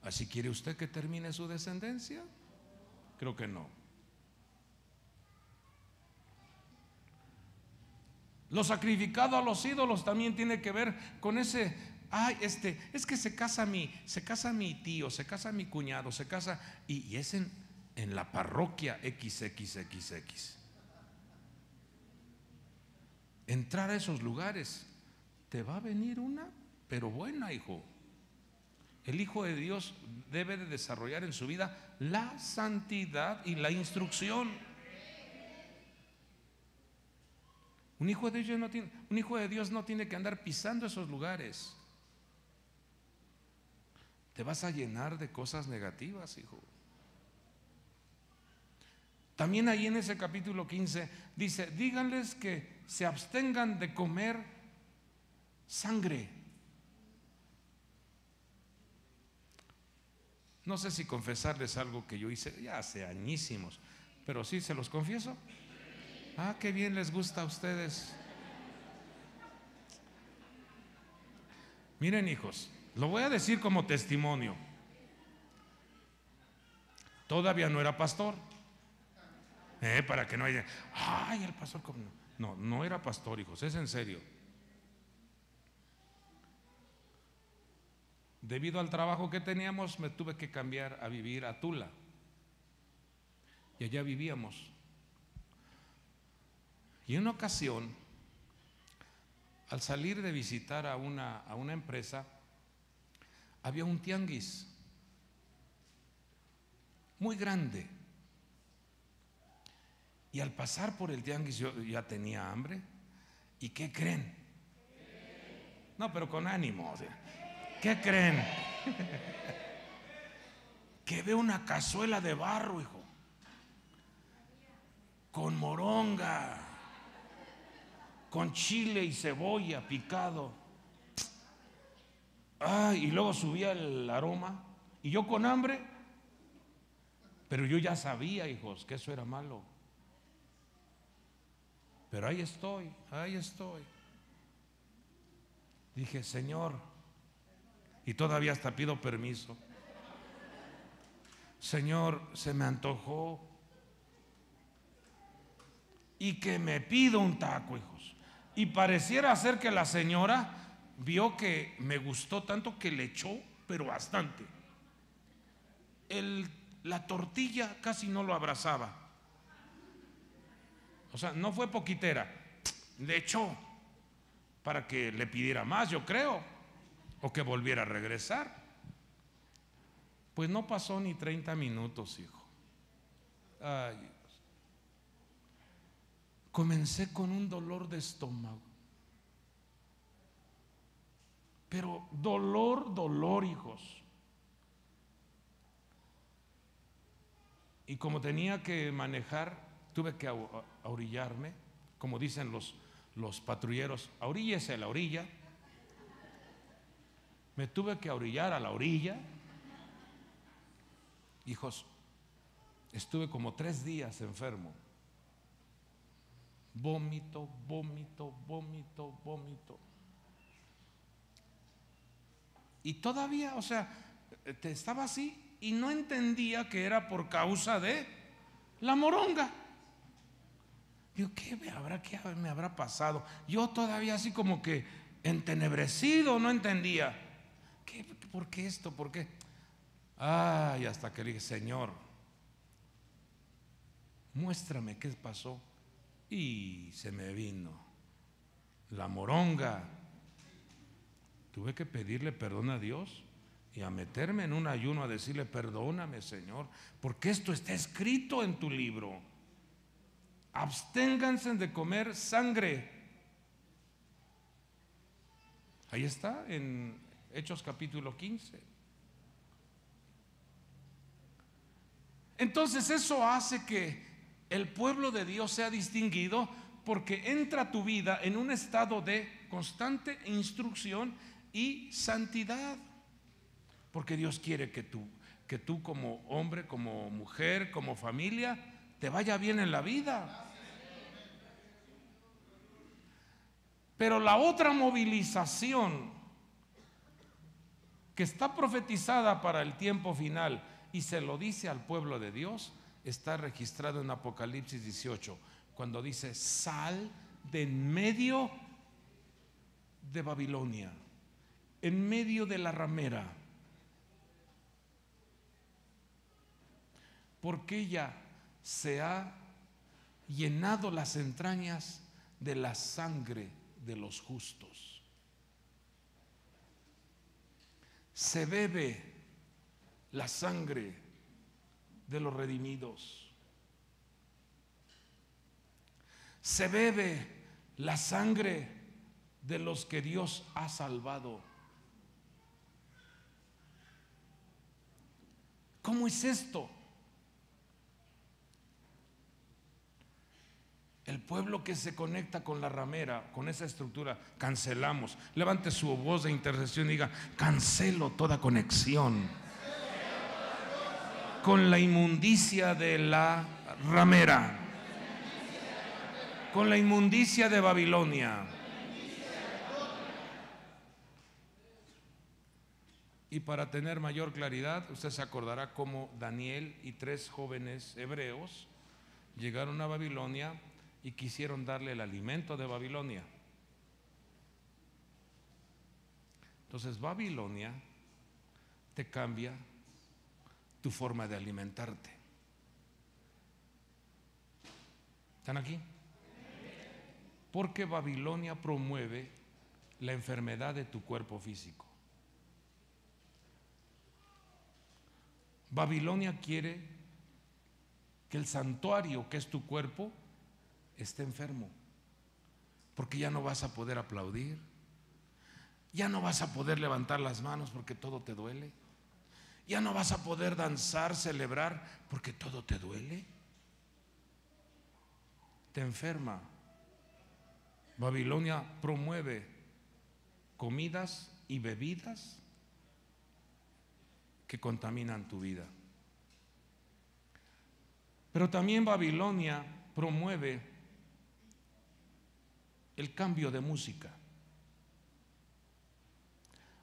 [SPEAKER 1] ¿Así quiere usted que termine su descendencia? Creo que no. Lo sacrificado a los ídolos también tiene que ver con ese, ay, este, es que se casa mi, se casa mi tío, se casa mi cuñado, se casa, y, es en, en la parroquia XXXX entrar a esos lugares, te va a venir una, pero buena, hijo. El Hijo de Dios debe de desarrollar en su vida la santidad y la instrucción. Un hijo de Dios no tiene, un hijo de Dios no tiene que andar pisando esos lugares. Te vas a llenar de cosas negativas, hijo. También ahí en ese capítulo 15 dice, díganles que se abstengan de comer sangre. No sé si confesarles algo que yo hice ya hace añísimos, pero sí se los confieso. Ah, qué bien les gusta a ustedes. Miren hijos, lo voy a decir como testimonio. Todavía no era pastor. Eh, para que no haya, ay, el pastor, no, no era pastor, hijos, es en serio. Debido al trabajo que teníamos, me tuve que cambiar a vivir a Tula. Y allá vivíamos. Y en una ocasión, al salir de visitar a una, a una empresa, había un tianguis muy grande. Y al pasar por el tianguis yo ya tenía hambre. ¿Y qué creen? No, pero con ánimo. ¿Qué creen? que ve una cazuela de barro, hijo. Con moronga. Con chile y cebolla picado. Ay, y luego subía el aroma. Y yo con hambre. Pero yo ya sabía, hijos, que eso era malo. Pero ahí estoy, ahí estoy. Dije, Señor, y todavía hasta pido permiso. Señor, se me antojó. Y que me pido un taco, hijos. Y pareciera ser que la señora vio que me gustó tanto que le echó, pero bastante. El, la tortilla casi no lo abrazaba. O sea, no fue poquitera, le echó para que le pidiera más, yo creo, o que volviera a regresar. Pues no pasó ni 30 minutos, hijo. Ay, Comencé con un dolor de estómago. Pero dolor, dolor, hijos. Y como tenía que manejar, tuve que orillarme, como dicen los, los patrulleros, oríllese a la orilla. Me tuve que orillar a la orilla. Hijos, estuve como tres días enfermo. Vómito, vómito, vómito, vómito. Y todavía, o sea, te estaba así y no entendía que era por causa de la moronga. Digo, ¿qué me habrá, qué me habrá pasado? Yo todavía así como que entenebrecido, no entendía. ¿Qué, ¿Por qué esto? ¿Por qué? Ay, hasta que le dije, Señor, muéstrame qué pasó. Y se me vino la moronga. Tuve que pedirle perdón a Dios y a meterme en un ayuno a decirle, perdóname Señor, porque esto está escrito en tu libro. Absténganse de comer sangre. Ahí está en Hechos capítulo 15. Entonces eso hace que el pueblo de Dios sea distinguido porque entra tu vida en un estado de constante instrucción y santidad. Porque Dios quiere que tú, que tú como hombre, como mujer, como familia, te vaya bien en la vida. Pero la otra movilización que está profetizada para el tiempo final y se lo dice al pueblo de Dios, está registrado en Apocalipsis 18, cuando dice, sal de en medio de Babilonia, en medio de la ramera porque ella se ha llenado las entrañas de la sangre de los justos. Se bebe la sangre de los redimidos. Se bebe la sangre de los que Dios ha salvado. ¿Cómo es esto? El pueblo que se conecta con la ramera, con esa estructura, cancelamos. Levante su voz de intercesión y diga, cancelo toda conexión con la inmundicia de la ramera, con la inmundicia de Babilonia. Y para tener mayor claridad, usted se acordará cómo Daniel y tres jóvenes hebreos llegaron a Babilonia y quisieron darle el alimento de Babilonia. Entonces Babilonia te cambia tu forma de alimentarte. ¿Están aquí? Porque Babilonia promueve la enfermedad de tu cuerpo físico. Babilonia quiere que el santuario que es tu cuerpo esté enfermo. Porque ya no vas a poder aplaudir. Ya no vas a poder levantar las manos porque todo te duele. Ya no vas a poder danzar, celebrar porque todo te duele. Te enferma. Babilonia promueve comidas y bebidas que contaminan tu vida. Pero también Babilonia promueve el cambio de música.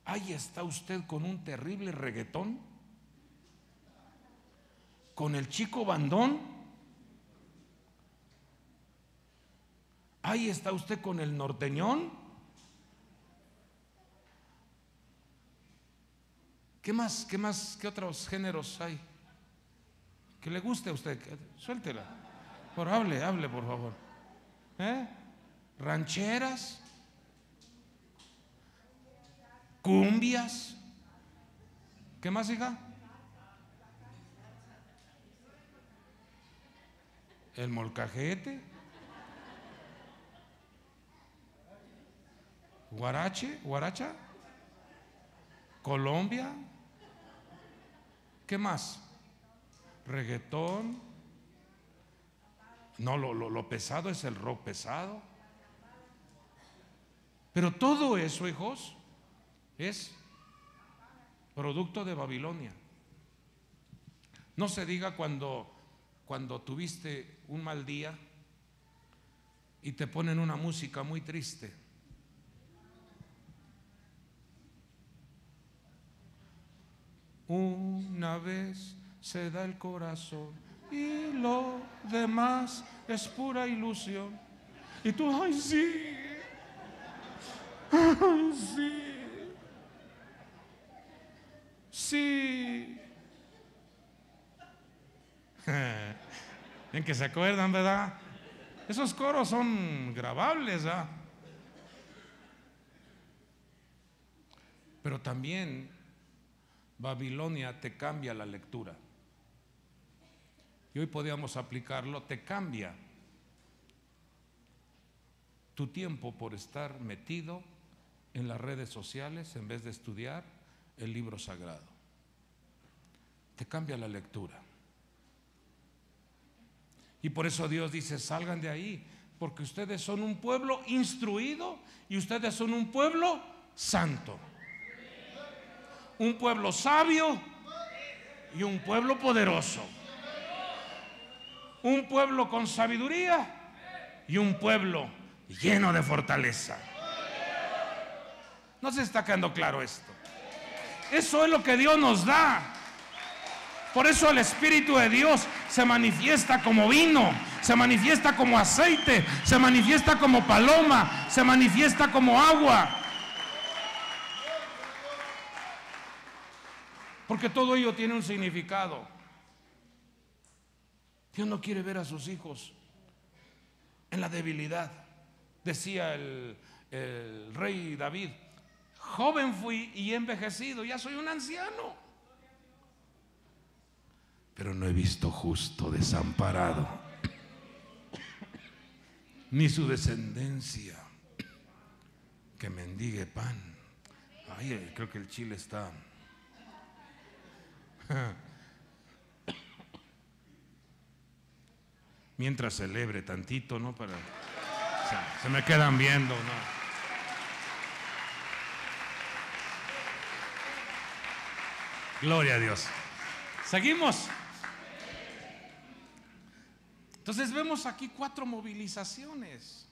[SPEAKER 1] Ahí está usted con un terrible reggaetón, con el chico bandón. Ahí está usted con el norteñón. ¿Qué más? ¿Qué más? ¿Qué otros géneros hay? Que le guste a usted. Suéltela. Por hable, hable, por favor. ¿Eh? rancheras, cumbias. ¿Qué más, hija? El molcajete. Guarache, guaracha. Colombia. ¿Qué más? reggaetón. No, lo, lo, lo pesado es el rock pesado. Pero todo eso, hijos, es producto de Babilonia. No se diga cuando, cuando tuviste un mal día y te ponen una música muy triste. Una vez se da el corazón y lo demás es pura ilusión. Y tú, ay, sí, ay, sí, sí. En que se acuerdan, ¿verdad? Esos coros son grabables, ¿ah? Pero también Babilonia te cambia la lectura. Y hoy podíamos aplicarlo, te cambia tu tiempo por estar metido en las redes sociales en vez de estudiar el libro sagrado. Te cambia la lectura. Y por eso Dios dice, salgan de ahí, porque ustedes son un pueblo instruido y ustedes son un pueblo santo. Un pueblo sabio y un pueblo poderoso. Un pueblo con sabiduría y un pueblo lleno de fortaleza. ¿No se está quedando claro esto? Eso es lo que Dios nos da. Por eso el Espíritu de Dios se manifiesta como vino, se manifiesta como aceite, se manifiesta como paloma, se manifiesta como agua. Porque todo ello tiene un significado. Dios no quiere ver a sus hijos en la debilidad. Decía el, el rey David, joven fui y envejecido, ya soy un anciano pero no he visto justo desamparado, ni su descendencia que mendigue pan. Ay, eh, creo que el chile está. Mientras celebre tantito, ¿no? Para. se me quedan viendo, ¿no? Gloria a Dios. Seguimos. Entonces vemos aquí cuatro movilizaciones.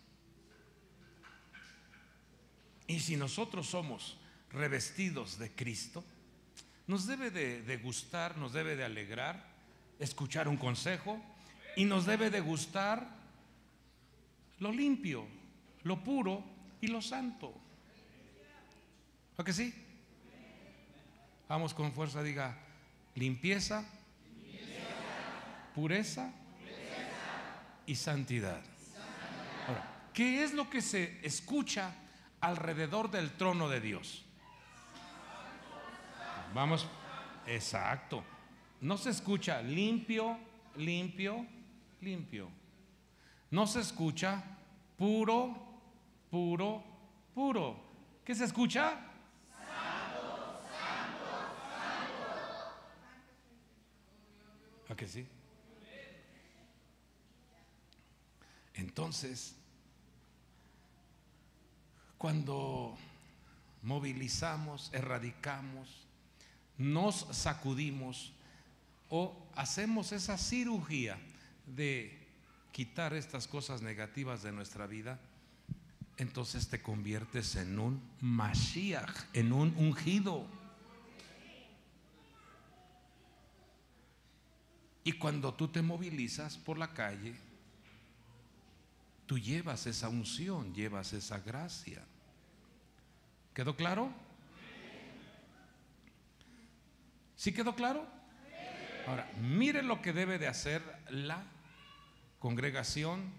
[SPEAKER 1] Y si nosotros somos revestidos de Cristo, nos debe de, gustar, nos debe de alegrar escuchar un consejo y nos debe de gustar lo limpio, lo puro y lo santo. ¿O que sí? Vamos con fuerza, diga limpieza, pureza y santidad. Ahora, ¿qué es lo que se escucha alrededor del trono de Dios? Vamos, exacto. No se escucha limpio, limpio, limpio. No se escucha puro, puro, puro. ¿Qué se escucha? Santo, santo, santo. ¿A que sí? Entonces, cuando movilizamos, erradicamos, nos sacudimos o hacemos esa cirugía de quitar estas cosas negativas de nuestra vida, entonces te conviertes en un Mashiach, en un ungido. Y cuando tú te movilizas por la calle, Tú llevas esa unción, llevas esa gracia. ¿Quedó claro? ¿Sí quedó claro? Ahora, mire lo que debe de hacer la congregación,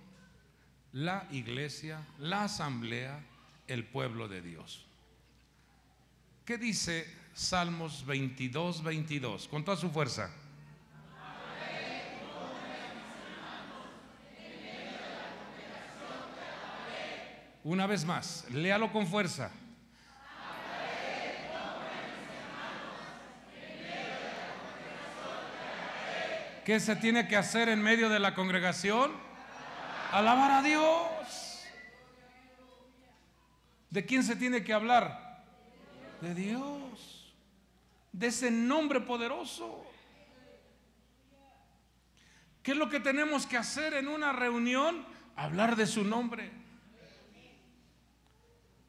[SPEAKER 1] la iglesia, la asamblea, el pueblo de Dios. ¿Qué dice Salmos 22, 22? Con toda su fuerza. Una vez más, léalo con fuerza. ¿Qué se tiene que hacer en medio de la congregación? Alabar a Dios. ¿De quién se tiene que hablar? De Dios. De ese nombre poderoso. ¿Qué es lo que tenemos que hacer en una reunión? Hablar de su nombre.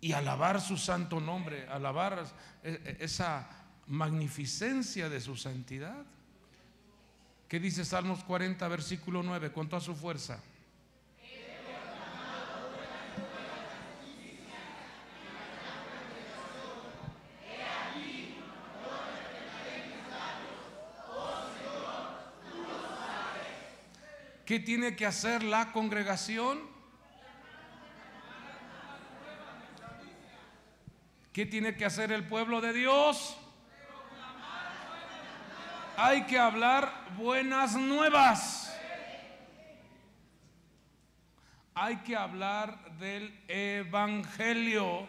[SPEAKER 1] Y alabar su santo nombre, alabar esa magnificencia de su santidad. ¿Qué dice Salmos 40, versículo 9? Con toda su fuerza. ¿Qué tiene que hacer la congregación? ¿Qué tiene que hacer el pueblo de Dios? Hay que hablar buenas nuevas. Hay que hablar del Evangelio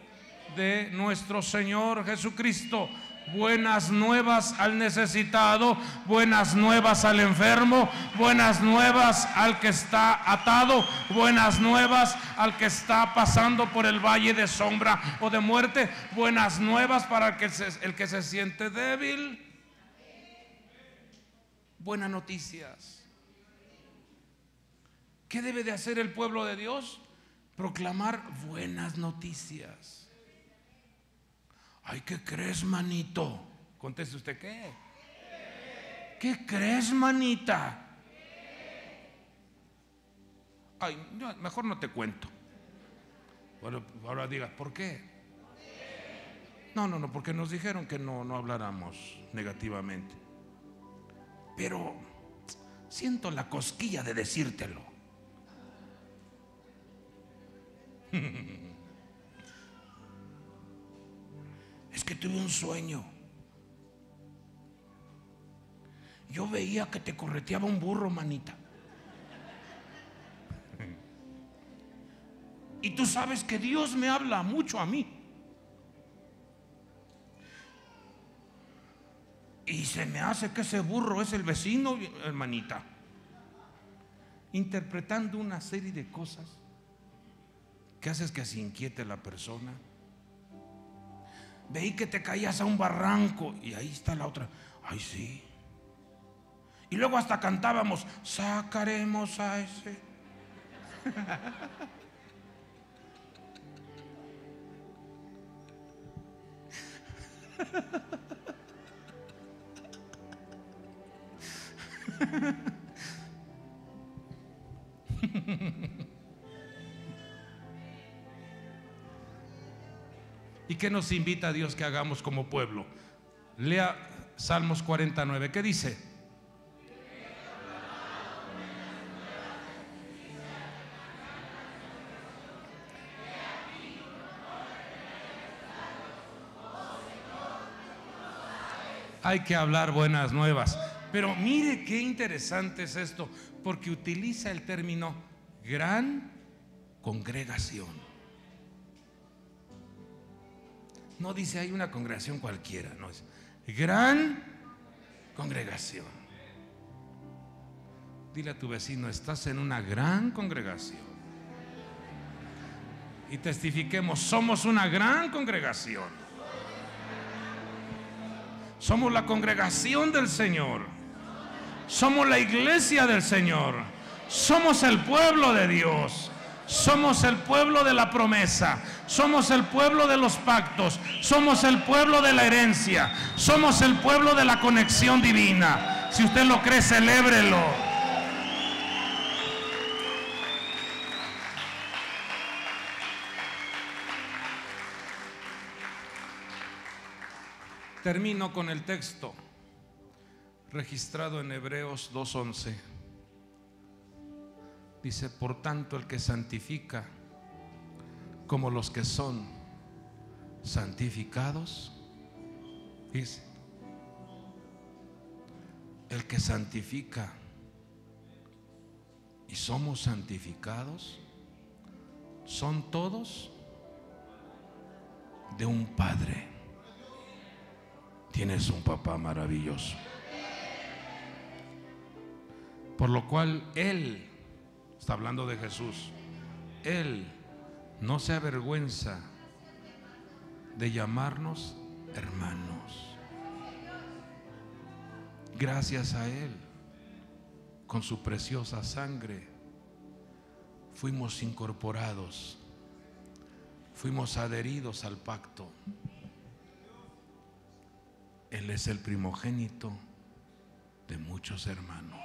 [SPEAKER 1] de nuestro Señor Jesucristo buenas nuevas al necesitado, buenas nuevas al enfermo, buenas nuevas al que está atado, buenas nuevas al que está pasando por el valle de sombra o de muerte, buenas nuevas para el que se, el que se siente débil. Buenas noticias. ¿Qué debe de hacer el pueblo de Dios? Proclamar buenas noticias. Ay, ¿qué crees, manito? Conteste usted, ¿qué? ¿Qué crees, manita? Ay, mejor no te cuento. Bueno, ahora digas, ¿por qué? No, no, no, porque nos dijeron que no, no habláramos negativamente. Pero siento la cosquilla de decírtelo. Es que tuve un sueño. Yo veía que te correteaba un burro, manita. Y tú sabes que Dios me habla mucho a mí. Y se me hace que ese burro es el vecino, hermanita. Interpretando una serie de cosas que haces que se inquiete la persona veí que te caías a un barranco y ahí está la otra. Ay, sí. Y luego hasta cantábamos, sacaremos a ese. ¿Y qué nos invita a Dios que hagamos como pueblo? Lea Salmos 49. ¿Qué dice? Hay que hablar buenas nuevas. Pero mire qué interesante es esto, porque utiliza el término gran congregación. No dice hay una congregación cualquiera, no es gran congregación. Dile a tu vecino, estás en una gran congregación. Y testifiquemos, somos una gran congregación. Somos la congregación del Señor. Somos la iglesia del Señor. Somos el pueblo de Dios. Somos el pueblo de la promesa, somos el pueblo de los pactos, somos el pueblo de la herencia, somos el pueblo de la conexión divina. Si usted lo cree, celébrelo. Termino con el texto registrado en Hebreos 2.11. Dice, por tanto, el que santifica como los que son santificados, dice, el que santifica y somos santificados, son todos de un Padre. Tienes un papá maravilloso. Por lo cual Él, está hablando de Jesús, Él no se avergüenza de llamarnos hermanos. Gracias a Él, con su preciosa sangre, fuimos incorporados, fuimos adheridos al pacto. Él es el primogénito de muchos hermanos.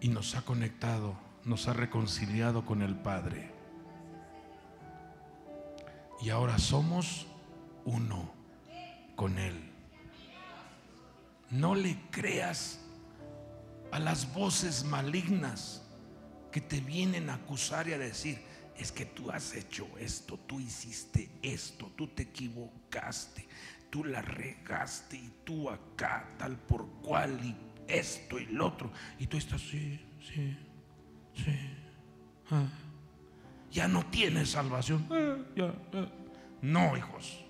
[SPEAKER 1] Y nos ha conectado, nos ha reconciliado con el Padre. Y ahora somos uno con Él. No le creas a las voces malignas que te vienen a acusar y a decir, es que tú has hecho esto, tú hiciste esto, tú te equivocaste, tú la regaste y tú acá tal por cual y esto y lo otro. Y tú estás, sí, sí, sí. ah. Ya no tienes salvación. Ah. No, hijos.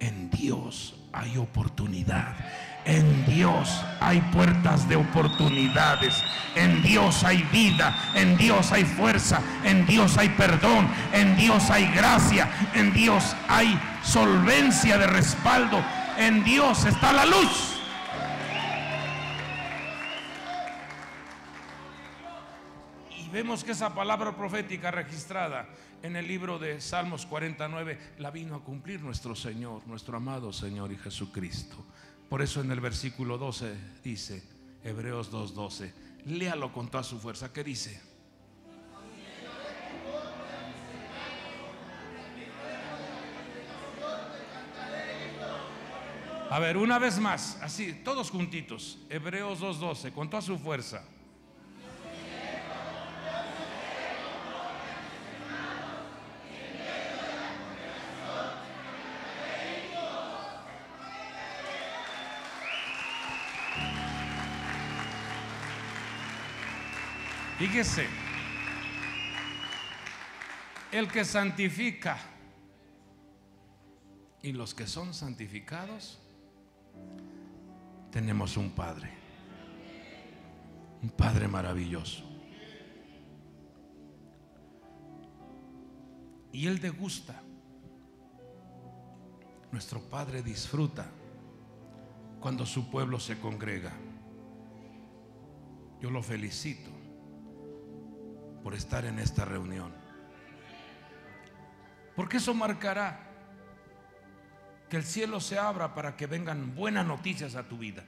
[SPEAKER 1] En Dios hay oportunidad. En Dios hay puertas de oportunidades. En Dios hay vida. En Dios hay fuerza. En Dios hay perdón. En Dios hay gracia. En Dios hay solvencia de respaldo. En Dios está la luz. Vemos que esa palabra profética registrada en el libro de Salmos 49 la vino a cumplir nuestro Señor, nuestro amado Señor y Jesucristo. Por eso en el versículo 12 dice, Hebreos 2:12, léalo con toda su fuerza. ¿Qué dice? A ver, una vez más, así, todos juntitos. Hebreos 2:12, con toda su fuerza. Fíjese, el que santifica y los que son santificados, tenemos un Padre, un Padre maravilloso. Y Él degusta, nuestro Padre disfruta cuando su pueblo se congrega. Yo lo felicito por estar en esta reunión. Porque eso marcará que el cielo se abra para que vengan buenas noticias a tu vida.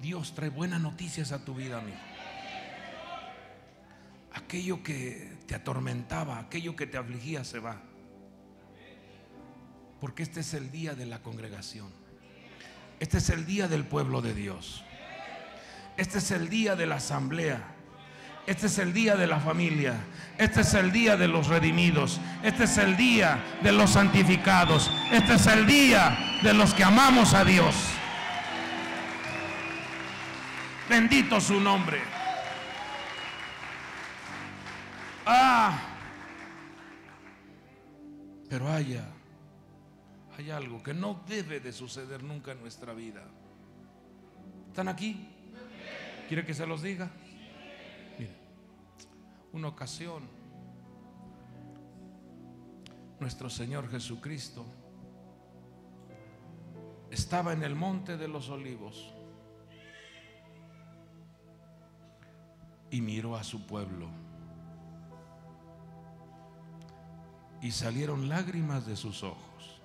[SPEAKER 1] Dios trae buenas noticias a tu vida, amigo. Aquello que te atormentaba, aquello que te afligía se va. Porque este es el día de la congregación. Este es el día del pueblo de Dios. Este es el día de la asamblea. Este es el día de la familia. Este es el día de los redimidos. Este es el día de los santificados. Este es el día de los que amamos a Dios. Bendito su nombre. Ah. Pero haya, hay algo que no debe de suceder nunca en nuestra vida. ¿Están aquí? ¿Quiere que se los diga? Mire, una ocasión, nuestro Señor Jesucristo estaba en el monte de los olivos y miró a su pueblo. Y salieron lágrimas de sus ojos.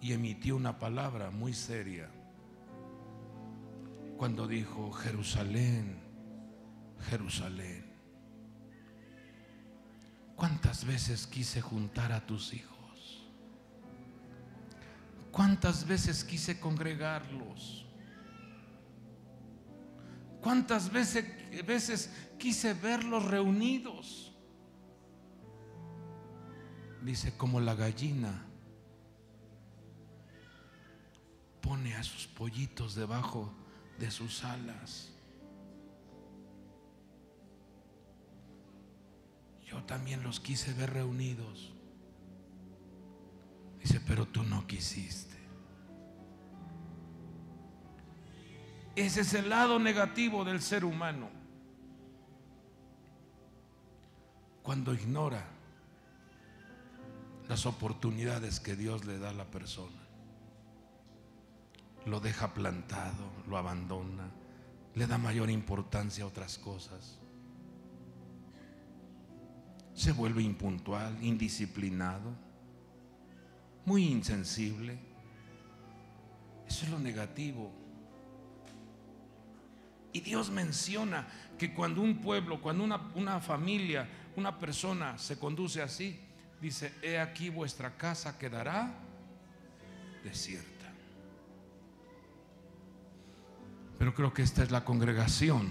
[SPEAKER 1] Y emitió una palabra muy seria cuando dijo, Jerusalén, Jerusalén, ¿cuántas veces quise juntar a tus hijos? ¿Cuántas veces quise congregarlos? ¿Cuántas veces, veces quise verlos reunidos? Dice, como la gallina pone a sus pollitos debajo de sus alas. Yo también los quise ver reunidos. Dice, pero tú no quisiste. Ese es el lado negativo del ser humano. Cuando ignora las oportunidades que Dios le da a la persona. Lo deja plantado, lo abandona, le da mayor importancia a otras cosas. Se vuelve impuntual, indisciplinado, muy insensible. Eso es lo negativo. Y Dios menciona que cuando un pueblo, cuando una, una, familia, una persona se conduce así, dice, he aquí vuestra casa quedará desierta. Pero creo que esta es la congregación,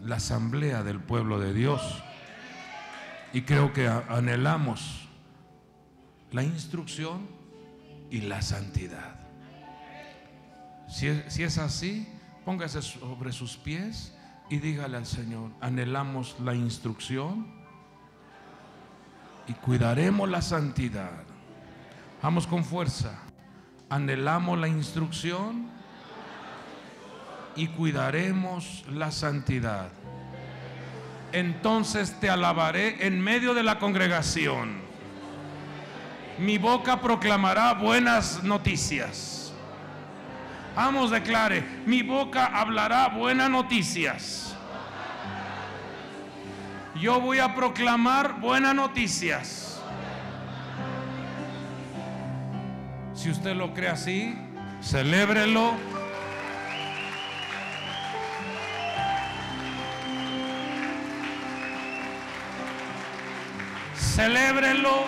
[SPEAKER 1] la asamblea del pueblo de Dios. Y creo que anhelamos la instrucción y la santidad. Si es, así, póngase sobre sus pies y dígale al Señor, anhelamos la instrucción y cuidaremos la santidad. Vamos con fuerza. Anhelamos la instrucción y cuidaremos la santidad. Entonces te alabaré en medio de la congregación. Mi boca proclamará buenas noticias. Vamos, declare, mi boca hablará buenas noticias. Yo voy a proclamar buenas noticias. Si usted lo cree así, celébrelo. Celébrelo